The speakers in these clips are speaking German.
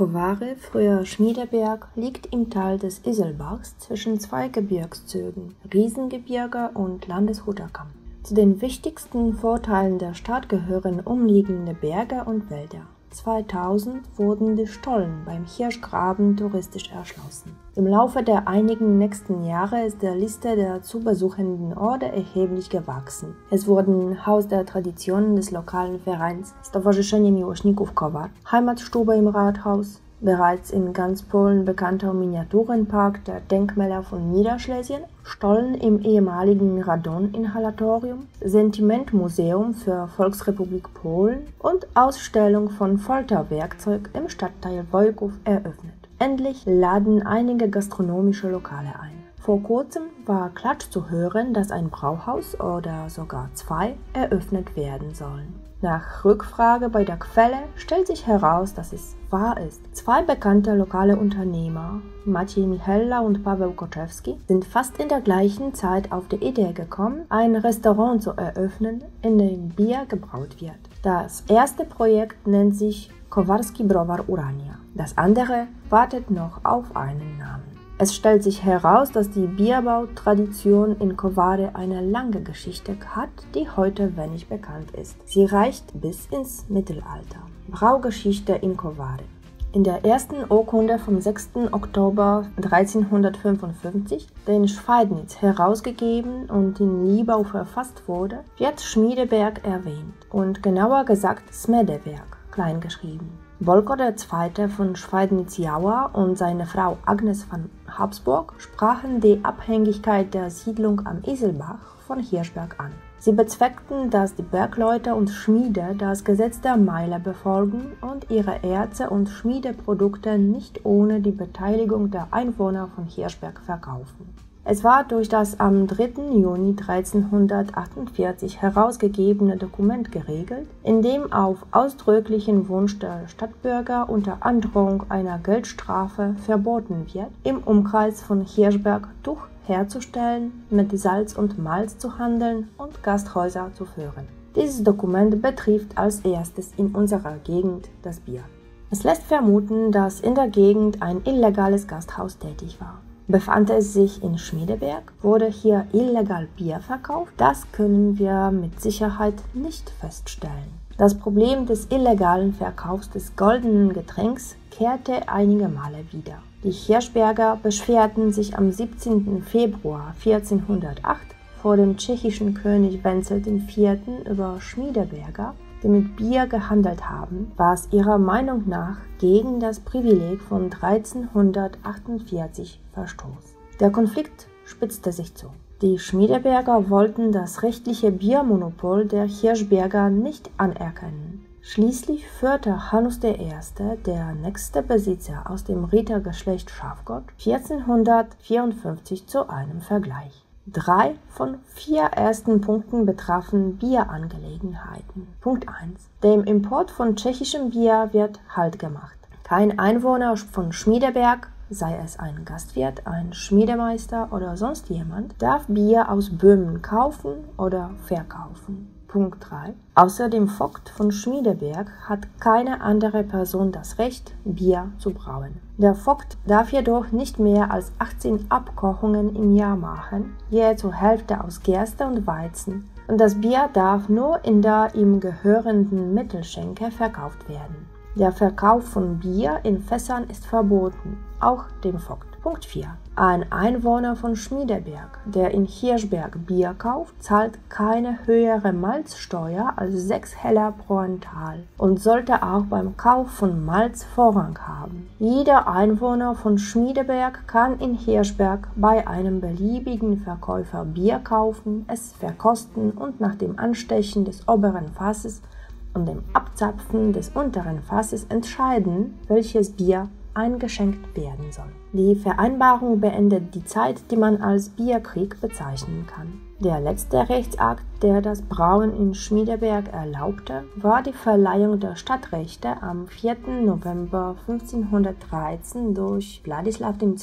Koware, früher Schmiedeberg, liegt im Tal des Iselbachs zwischen zwei Gebirgszügen, Riesengebirge und Landeshutterkamm. Zu den wichtigsten Vorteilen der Stadt gehören umliegende Berge und Wälder. 2000 wurden die Stollen beim Hirschgraben touristisch erschlossen. Im Laufe der einigen nächsten Jahre ist der Liste der zu besuchenden Orte erheblich gewachsen. Es wurden Haus der Traditionen des lokalen Vereins Stowarzyszenie Miłośników Kowar, Heimatstube im Rathaus, bereits in ganz Polen bekannter Miniaturenpark der Denkmäler von Niederschlesien, Stollen im ehemaligen Radon-Inhalatorium, Sentimentmuseum für Volksrepublik Polen und Ausstellung von Folterwerkzeug im Stadtteil Wojków eröffnet. Endlich laden einige gastronomische Lokale ein. Vor kurzem war Klatsch zu hören, dass ein Brauhaus oder sogar zwei eröffnet werden sollen. Nach Rückfrage bei der Quelle stellt sich heraus, dass es wahr ist. Zwei bekannte lokale Unternehmer, Maciej Michella und Paweł Koczewski, sind fast in der gleichen Zeit auf die Idee gekommen, ein Restaurant zu eröffnen, in dem Bier gebraut wird. Das erste Projekt nennt sich Kowarski Browar Urania. Das andere wartet noch auf einen Namen. Es stellt sich heraus, dass die Bierbautradition in Koware eine lange Geschichte hat, die heute wenig bekannt ist. Sie reicht bis ins Mittelalter. Braugeschichte in Koware. In der ersten Urkunde vom 6. Oktober 1355, der in Schweidnitz herausgegeben und in Liebau verfasst wurde, wird Schmiedeberg erwähnt und genauer gesagt Smedeberg, kleingeschrieben. Wolko II. von Schweidnitz-Jauer und seine Frau Agnes von Habsburg sprachen die Abhängigkeit der Siedlung am Iselbach von Hirschberg an. Sie bezweckten, dass die Bergleute und Schmiede das Gesetz der Meile befolgen und ihre Erze und Schmiedeprodukte nicht ohne die Beteiligung der Einwohner von Hirschberg verkaufen. Es war durch das am 3. Juni 1348 herausgegebene Dokument geregelt, in dem auf ausdrücklichen Wunsch der Stadtbürger unter Androhung einer Geldstrafe verboten wird, im Umkreis von Hirschberg Tuch herzustellen, mit Salz und Malz zu handeln und Gasthäuser zu führen. Dieses Dokument betrifft als erstes in unserer Gegend das Bier. Es lässt vermuten, dass in der Gegend ein illegales Gasthaus tätig war. Befand es sich in Schmiedeberg? Wurde hier illegal Bier verkauft? Das können wir mit Sicherheit nicht feststellen. Das Problem des illegalen Verkaufs des goldenen Getränks kehrte einige Male wieder. Die Hirschberger beschwerten sich am 17. Februar 1408 vor dem tschechischen König Wenzel IV. über Schmiedeberger, die mit Bier gehandelt haben, was ihrer Meinung nach gegen das Privileg von 1348 verstoß. Der Konflikt spitzte sich zu. Die Schmiedeberger wollten das rechtliche Biermonopol der Hirschberger nicht anerkennen. Schließlich führte Hanus I., der nächste Besitzer aus dem Rittergeschlecht Schafgott, 1454 zu einem Vergleich. Drei von vier ersten Punkten betrafen Bierangelegenheiten. Punkt 1. Dem Import von tschechischem Bier wird Halt gemacht. Kein Einwohner von Schmiedeberg, sei es ein Gastwirt, ein Schmiedemeister oder sonst jemand, darf Bier aus Böhmen kaufen oder verkaufen. Punkt 3. Außer dem Vogt von Schmiedeberg hat keine andere Person das Recht, Bier zu brauen. Der Vogt darf jedoch nicht mehr als 18 Abkochungen im Jahr machen, je zur Hälfte aus Gerste und Weizen, und das Bier darf nur in der ihm gehörenden Mittelschenke verkauft werden. Der Verkauf von Bier in Fässern ist verboten, auch dem Vogt. Punkt 4. Ein Einwohner von Schmiedeberg, der in Hirschberg Bier kauft, zahlt keine höhere Malzsteuer als 6 Heller pro Antal und sollte auch beim Kauf von Malz Vorrang haben. Jeder Einwohner von Schmiedeberg kann in Hirschberg bei einem beliebigen Verkäufer Bier kaufen, es verkosten und nach dem Anstechen des oberen Fasses und dem Abzapfen des unteren Fasses entscheiden, welches Bier eingeschenkt werden soll. Die Vereinbarung beendet die Zeit, die man als Bierkrieg bezeichnen kann. Der letzte Rechtsakt, der das Brauen in Schmiedeberg erlaubte, war die Verleihung der Stadtrechte am 4. November 1513 durch Wladislaw II.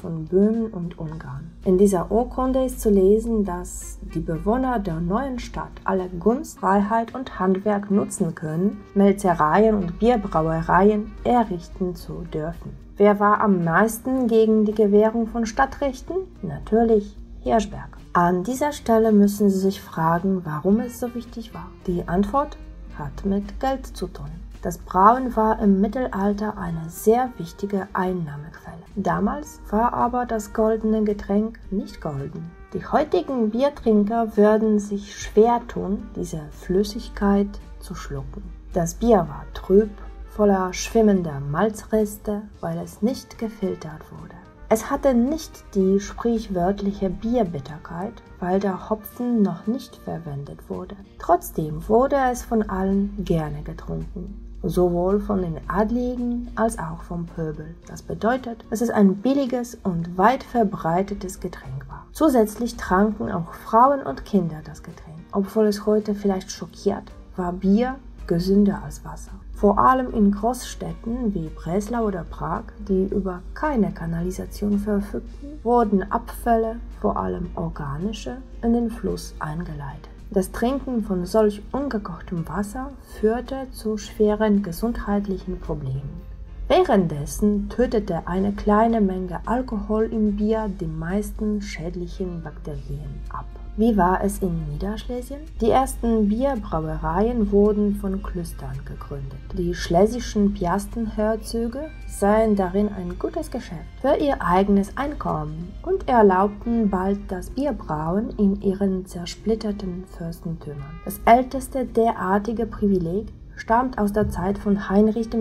von Böhmen und Ungarn. In dieser Urkunde ist zu lesen, dass die Bewohner der neuen Stadt alle Gunst, Freiheit und Handwerk nutzen können, Melzereien und Bierbrauereien errichten zu dürfen. Wer war am meisten gegen die Gewährung von Stadtrechten? Natürlich Hirschberg. An dieser Stelle müssen Sie sich fragen, warum es so wichtig war. Die Antwort hat mit Geld zu tun. Das Brauen war im Mittelalter eine sehr wichtige Einnahmequelle. Damals war aber das goldene Getränk nicht golden. Die heutigen Biertrinker würden sich schwer tun, diese Flüssigkeit zu schlucken. Das Bier war trüb, voller schwimmender Malzreste, weil es nicht gefiltert wurde. Es hatte nicht die sprichwörtliche Bierbitterkeit, weil der Hopfen noch nicht verwendet wurde. Trotzdem wurde es von allen gerne getrunken, sowohl von den Adligen als auch vom Pöbel. Das bedeutet, dass es ein billiges und weit verbreitetes Getränk war. Zusätzlich tranken auch Frauen und Kinder das Getränk. Obwohl es heute vielleicht schockiert, war Bier gesünder als Wasser. Vor allem in Großstädten wie Breslau oder Prag, die über keine Kanalisation verfügten, wurden Abfälle, vor allem organische, in den Fluss eingeleitet. Das Trinken von solch ungekochtem Wasser führte zu schweren gesundheitlichen Problemen. Währenddessen tötete eine kleine Menge Alkohol im Bier die meisten schädlichen Bakterien ab. Wie war es in Niederschlesien? Die ersten Bierbrauereien wurden von Klöstern gegründet. Die schlesischen Piastenherzöge sahen darin ein gutes Geschäft für ihr eigenes Einkommen und erlaubten bald das Bierbrauen in ihren zersplitterten Fürstentümern. Das älteste derartige Privileg stammt aus der Zeit von Heinrich I.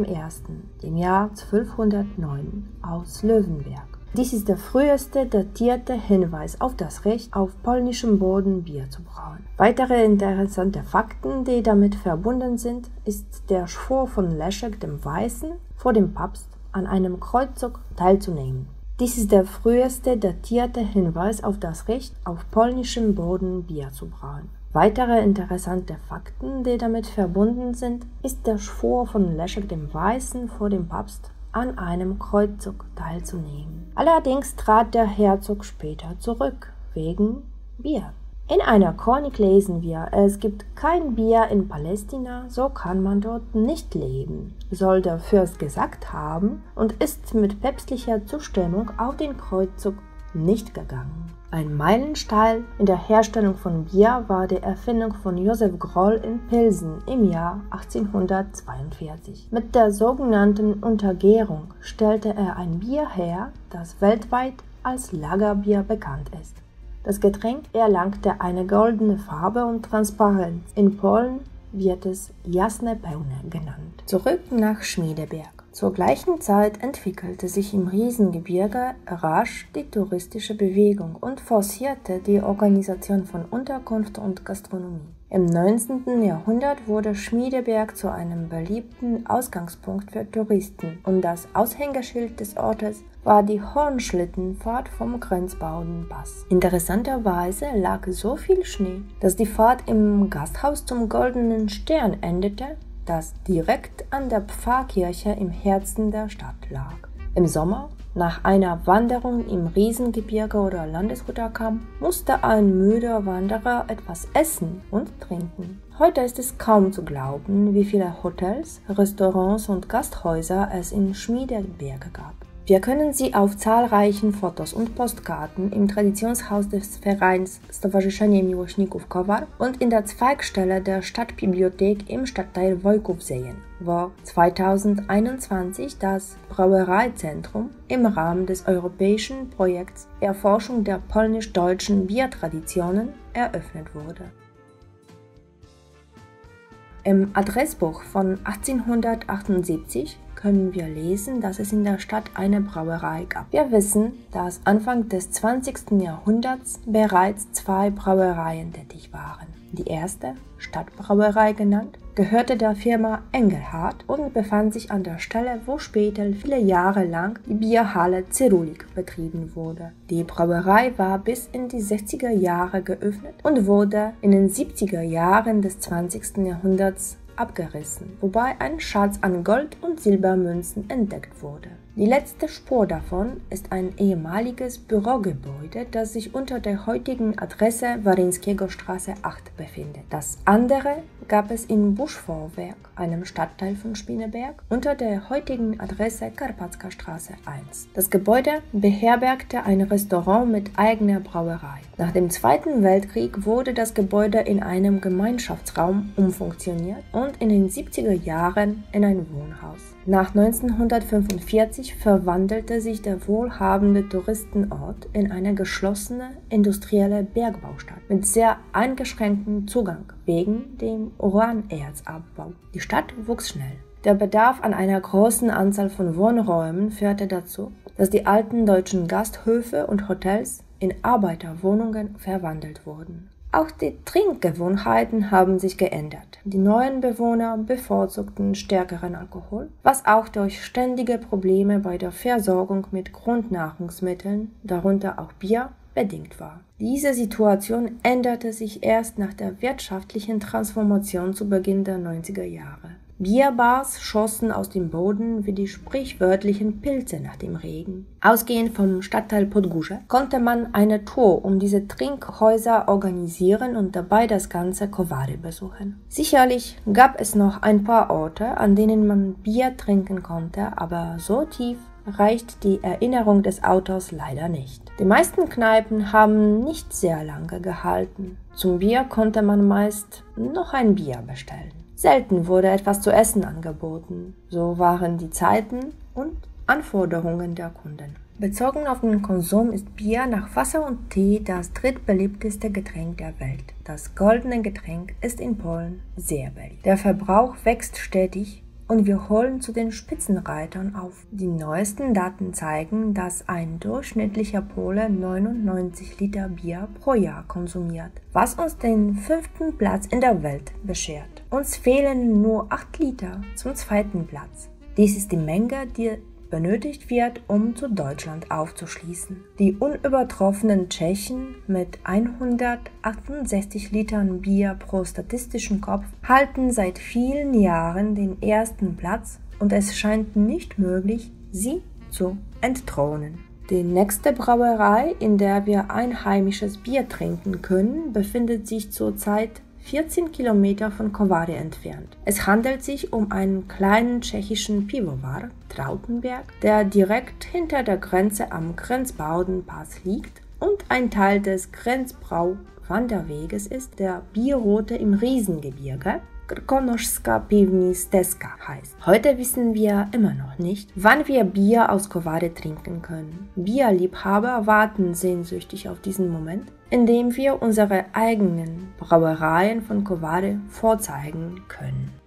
im Jahr 1209 aus Löwenberg. Dies ist der früheste datierte Hinweis auf das Recht, auf polnischem Boden Bier zu brauen. Weitere interessante Fakten, die damit verbunden sind, ist der Schwur von Leszek dem Weißen vor dem Papst an einem Kreuzzug teilzunehmen. Dies ist der früheste datierte Hinweis auf das Recht, auf polnischem Boden Bier zu brauen. Weitere interessante Fakten, die damit verbunden sind, ist der Schwur von Leszek dem Weißen vor dem Papst an einem Kreuzzug teilzunehmen. Allerdings trat der Herzog später zurück, wegen Bier. In einer Chronik lesen wir, es gibt kein Bier in Palästina, so kann man dort nicht leben, soll der Fürst gesagt haben und ist mit päpstlicher Zustimmung auf den Kreuzzug nicht gegangen. Ein Meilenstein in der Herstellung von Bier war die Erfindung von Josef Groll in Pilsen im Jahr 1842. Mit der sogenannten Untergärung stellte er ein Bier her, das weltweit als Lagerbier bekannt ist. Das Getränk erlangte eine goldene Farbe und Transparenz. In Polen wird es Jasne Pełne genannt. Zurück nach Schmiedeberg. Zur gleichen Zeit entwickelte sich im Riesengebirge rasch die touristische Bewegung und forcierte die Organisation von Unterkunft und Gastronomie. Im 19. Jahrhundert wurde Schmiedeberg zu einem beliebten Ausgangspunkt für Touristen und das Aushängeschild des Ortes war die Hornschlittenfahrt vom Grenzbaudenpass. Interessanterweise lag so viel Schnee, dass die Fahrt im Gasthaus zum Goldenen Stern endete das direkt an der Pfarrkirche im Herzen der Stadt lag. Im Sommer, nach einer Wanderung im Riesengebirge oder Landeshutterkamm, musste ein müder Wanderer etwas essen und trinken. Heute ist es kaum zu glauben, wie viele Hotels, Restaurants und Gasthäuser es in Schmiedeberge gab. Wir können sie auf zahlreichen Fotos und Postkarten im Traditionshaus des Vereins Stowarzyszenie Miłośników Kowar und in der Zweigstelle der Stadtbibliothek im Stadtteil Wojków sehen, wo 2021 das Brauereizentrum im Rahmen des europäischen Projekts Erforschung der polnisch-deutschen Biertraditionen eröffnet wurde. Im Adressbuch von 1878 können wir lesen, dass es in der Stadt eine Brauerei gab. Wir wissen, dass Anfang des 20. Jahrhunderts bereits zwei Brauereien tätig waren. Die erste, Stadtbrauerei genannt, gehörte der Firma Engelhardt und befand sich an der Stelle, wo später viele Jahre lang die Bierhalle Zerulik betrieben wurde. Die Brauerei war bis in die 60er Jahre geöffnet und wurde in den 70er Jahren des 20. Jahrhunderts abgerissen, wobei ein Schatz an Gold- und Silbermünzen entdeckt wurde. Die letzte Spur davon ist ein ehemaliges Bürogebäude, das sich unter der heutigen Adresse Warinskiego Straße 8 befindet. Das andere gab es in Buschvorwerk, einem Stadtteil von Spineberg, unter der heutigen Adresse Karpatska Straße 1. Das Gebäude beherbergte ein Restaurant mit eigener Brauerei. Nach dem Zweiten Weltkrieg wurde das Gebäude in einem Gemeinschaftsraum umfunktioniert und in den 70er Jahren in ein Wohnhaus. Nach 1945 verwandelte sich der wohlhabende Touristenort in eine geschlossene industrielle Bergbaustadt mit sehr eingeschränktem Zugang wegen dem Uranerzabbau. Die Stadt wuchs schnell. Der Bedarf an einer großen Anzahl von Wohnräumen führte dazu, dass die alten deutschen Gasthöfe und Hotels in Arbeiterwohnungen verwandelt wurden. Auch die Trinkgewohnheiten haben sich geändert. Die neuen Bewohner bevorzugten stärkeren Alkohol, was auch durch ständige Probleme bei der Versorgung mit Grundnahrungsmitteln, darunter auch Bier, bedingt war. Diese Situation änderte sich erst nach der wirtschaftlichen Transformation zu Beginn der 90er Jahre. Bierbars schossen aus dem Boden wie die sprichwörtlichen Pilze nach dem Regen. Ausgehend vom Stadtteil Podgórze konnte man eine Tour um diese Trinkhäuser organisieren und dabei das ganze Kowary besuchen. Sicherlich gab es noch ein paar Orte, an denen man Bier trinken konnte, aber so tief reicht die Erinnerung des Autors leider nicht. Die meisten Kneipen haben nicht sehr lange gehalten. Zum Bier konnte man meist noch ein Bier bestellen. Selten wurde etwas zu essen angeboten. So waren die Zeiten und Anforderungen der Kunden. Bezogen auf den Konsum ist Bier nach Wasser und Tee das drittbeliebteste Getränk der Welt. Das goldene Getränk ist in Polen sehr beliebt. Der Verbrauch wächst stetig und wir holen zu den Spitzenreitern auf. Die neuesten Daten zeigen, dass ein durchschnittlicher Pole 99 Liter Bier pro Jahr konsumiert, was uns den fünften Platz in der Welt beschert. Uns fehlen nur 8 Liter zum zweiten Platz. Dies ist die Menge, die benötigt wird, um zu Deutschland aufzuschließen. Die unübertroffenen Tschechen mit 168 Litern Bier pro statistischen Kopf halten seit vielen Jahren den ersten Platz und es scheint nicht möglich, sie zu entthronen. Die nächste Brauerei, in der wir einheimisches Bier trinken können, befindet sich zurzeit 14 Kilometer von Kowary entfernt. Es handelt sich um einen kleinen tschechischen Pivovar, Trautenberg, der direkt hinter der Grenze am Grenzbaudenpass liegt und ein Teil des Grenzbrau-Wanderweges ist, der Bierroute im Riesengebirge, Krkonoschska Pivni Steska heißt. Heute wissen wir immer noch nicht, wann wir Bier aus Kowary trinken können. Bierliebhaber warten sehnsüchtig auf diesen Moment, in dem wir unsere eigenen Brauereien von Kowary vorzeigen können.